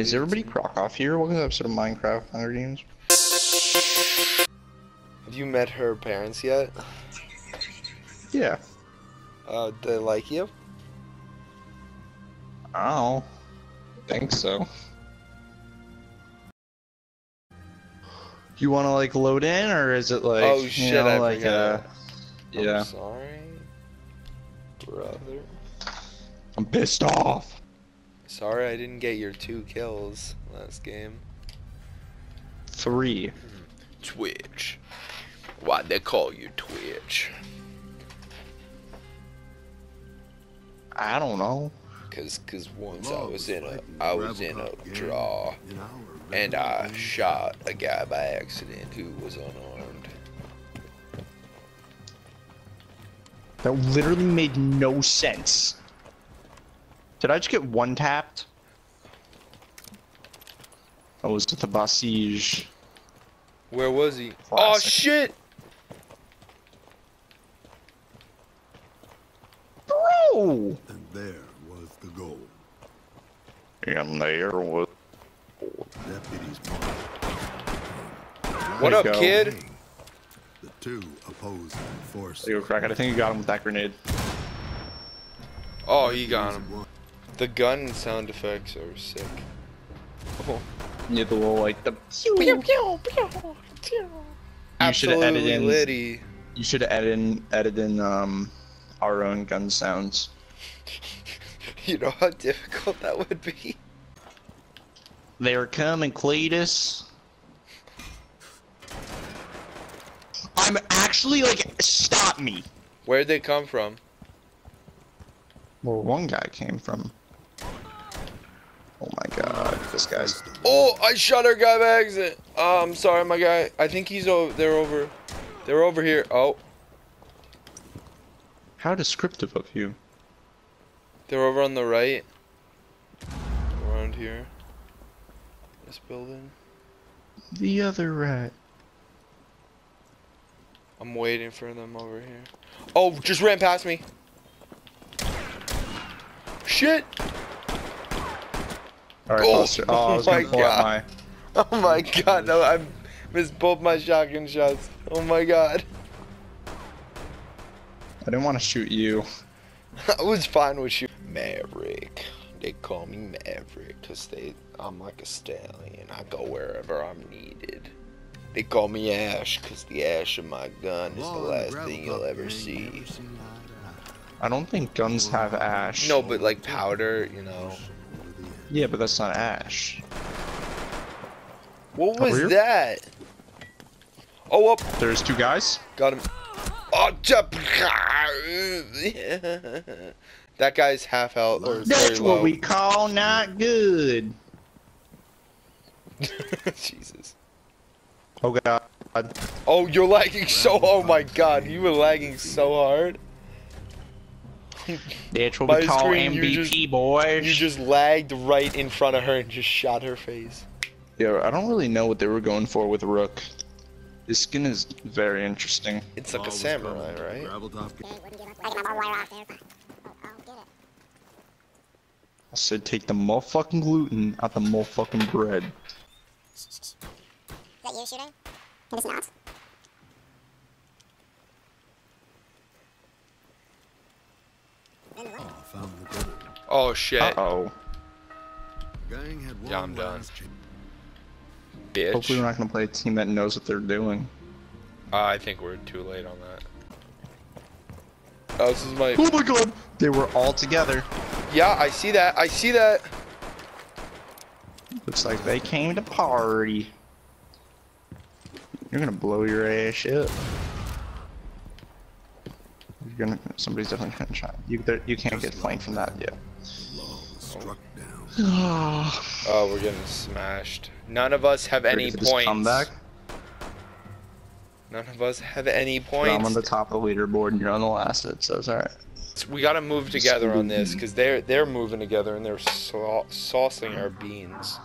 Is everybody crock off here? Welcome to episode of Minecraft Hunger Games. Have you met her parents yet? Yeah. Uh, do they like you? I don't think so. You want to like load in, or is it like? Oh, you shit, know, I like forgot. uh, yeah. I'm sorry, brother. I'm pissed off. Sorry I didn't get your two kills last game. Three. Hmm. Twitch. Why'd they call you Twitch? I don't know. Cause, cause once I was in a, I was in a draw, and I shot a guy by accident who was unarmed. That literally made no sense. Did I just get one tapped? Oh, was it the Basige? Where was he? Oh shit! Bro! And there was the goal. And there was. Deputies. What up, go. kid? The two opposing forces. There you go, Crackhead. I think you got him with that grenade. Oh, he got him. The gun sound effects are sick. Oh. Yeah, the little like the. You should have edited Absolutely in. litty. You should have edited in, edited in um our own gun sounds. You know how difficult that would be? They're coming, Cletus. I'm actually like, stop me. Where'd they come from? Where one guy came from. Oh this guy's. Oh, I shot our guy by accident. Oh, I'm sorry, my guy. I think he's over. They're over. They're over here. Oh, How descriptive of you. they're over on the right. Around here. This building. The other rat. I'm waiting for them over here. Oh, just ran past me. Shit! Alright, Oh, Buster. Oh, I was my gonna pull out my. Oh my god, no, I missed both my shotgun shots. Oh my god. I didn't want to shoot you. I was fine with you. Maverick. They call me Maverick because they I'm like a stallion. I go wherever I'm needed. They call me Ash because the ash of my gun is the last thing you'll ever see. I don't think guns have ash. No, but like powder, you know. Yeah, but that's not ash. What was that? Oh, up. There's two guys. Got him. Oh, jump. that guy's half health or That's very low. what we call not good. Jesus. Oh god. Oh, you're lagging so. Oh my God, you were lagging so hard. That's what My we call screen, you MVP, just- boys. You just lagged right in front of her and just shot her face. Yeah, I don't really know what they were going for with Rook. His skin is very interesting. It's like a samurai, right? I said take the motherfucking gluten out the motherfucking bread. Is that you shooting? It is not. Oh, found the goal. Oh shit, Uh oh. Gang had Yeah, I'm done. bitch. Hopefully we're not gonna play a team that knows what they're doing. Uh, I think we're too late on that. Oh, this is my. Oh my god! They were all together. Yeah, I see that. I see that. Looks like they came to party. You're gonna blow your ass up. You're gonna. Somebody's definitely gonna try. You you can't get flanked from that yet. Struck down. Oh, we're getting smashed. None of us have any Ready for this points. Comeback. None of us have any points. I'm on the top of the leaderboard and you're on the last. It says alright. We gotta move together on this because they're they're moving together and they're sau- saucing our beans.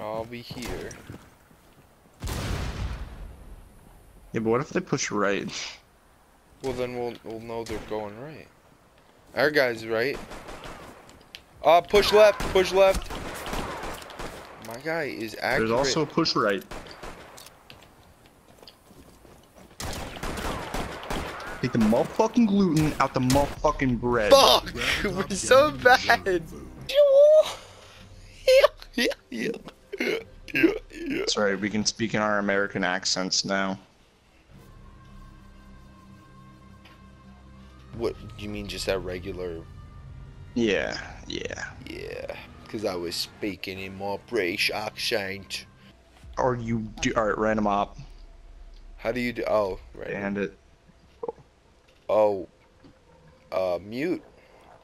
I'll be here. Yeah, but what if they push right? Well, then we'll we'll know they're going right. Our guy's right. Uh, push left, push left. My guy is accurate. There's also a push right. Take the motherfucking gluten out the motherfucking bread. Fuck! Grab We're so bad. reserve food. Yeah, yeah, yeah, yeah, yeah. Sorry, we can speak in our American accents now. You mean? Just that regular? Yeah, yeah. Yeah, because I was speaking in my British accent. Or you do. Alright, random op. How do you do? Oh, right. And it. Oh, uh, mute.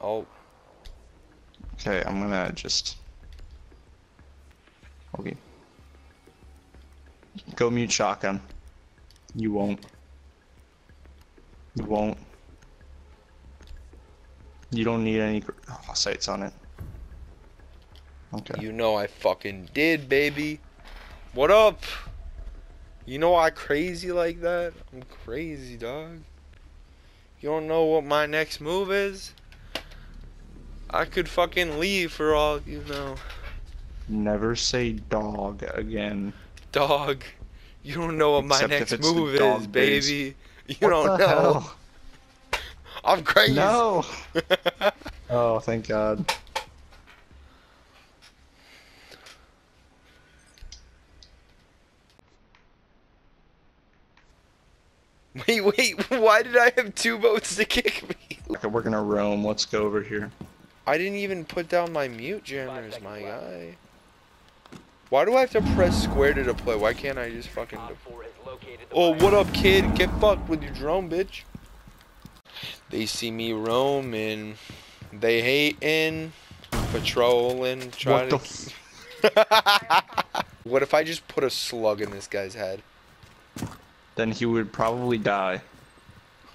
Oh, Okay, I'm gonna just. Okay. Go mute shotgun. You won't. You won't. You don't need any oh, sights on it. Okay. you know I fucking did, baby. What up? You know I crazy like that? I'm crazy, dog. You don't know what my next move is? I could fucking leave for all you know. Never say dog again. Dog, you don't know what my Except next move is, days. baby. You What don't know. hell? I'm crazy. No. oh, thank God. wait, wait. Why did I have two boats to kick me? Okay, we're gonna roam. Let's go over here. I didn't even put down my mute jammers, my guy. Why do I have to press square to deploy? Why can't I just fucking... De- oh, what up, kid? Get fucked with your drone, bitch. They see me roaming. They hating. Patrolling. Trying What to... what if I just put a slug in this guy's head? Then he would probably die.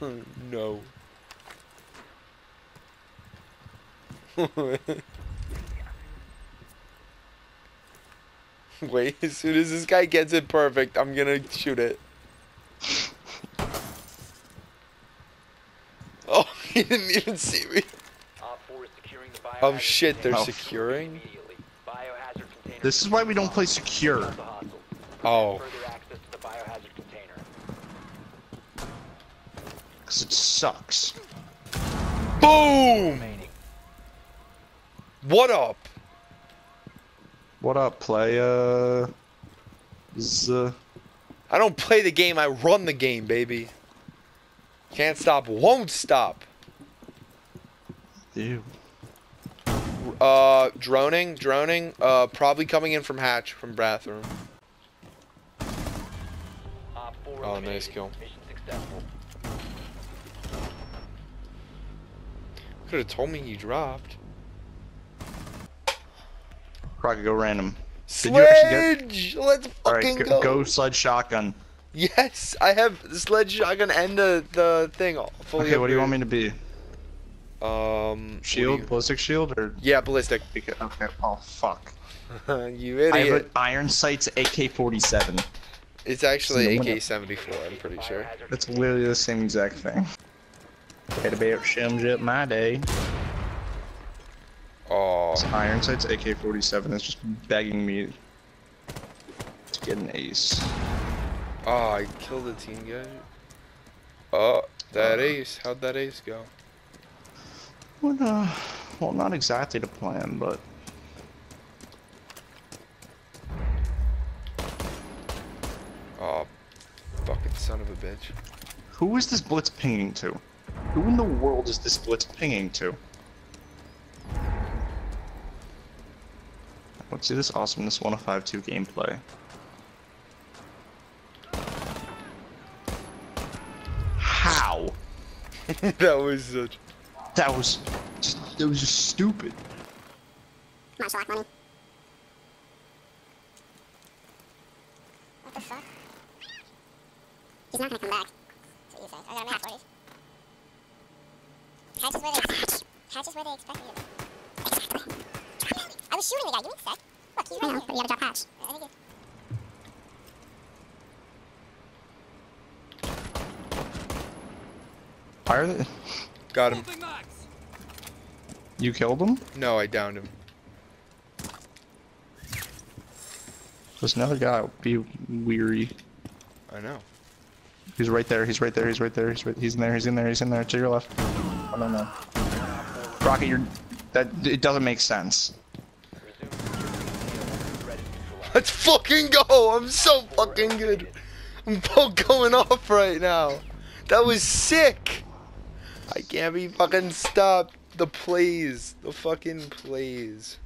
no. Wait, as soon as this guy gets it perfect, I'm gonna shoot it. Oh, he didn't even see me. Oh shit, they're Oh. securing? This is why we don't play secure. Oh. Because it sucks. Boom! What up? What up, playa? Z. Uh, I don't play the game, I run the game, baby. Can't stop, won't stop. Ew. Uh, droning, droning. Uh, probably coming in from hatch, from bathroom. Oh, nice kill. Could have told me you dropped. Crockett, go random. Did you actually Sledge! Let's Alright, fucking go, go. go sled shotgun. Yes, I have the sledge shotgun and the the thing all fully. Okay, what do you want me to be? Um, Shield, ballistic shield, or? Yeah, ballistic. Okay, oh fuck. you idiot. I have iron sights AK-47. It's actually AK-74. I'm pretty sure. That's literally the same exact thing. Had a bear shims up my day. Oh, This iron sights AK-47 is just begging me to get an ace. oh, I killed a team guy. Oh, that ace. How'd that ace go? Well, uh, well, not exactly the plan, but Oh, fucking son of a bitch. who is this blitz pinging to? Who in the world is this blitz pinging to? Let's see this awesomeness 1052 gameplay. How? that was such. That was just, that was just stupid. Come on, Sherlock, money. What the fuck? He's not gonna come back. That's what you say. I got a you. Hatch is where they Hatch is where they expect you. Exactly. I was shooting the guy. Give me a sec. Look, he's right here. but you gotta drop hatch. I think it- Why are they? Got him. You killed him? No, I downed him. There's another guy. Be weary. I know. He's right there. He's right there. He's right there. He's right. He's in there. He's in there. He's in there. To your left. Oh no no. Rocket, you're. That it doesn't make sense. Let's fucking go! I'm so fucking good. I'm going off right now. That was sick. I can't be fucking stopped. The plays. The fucking plays.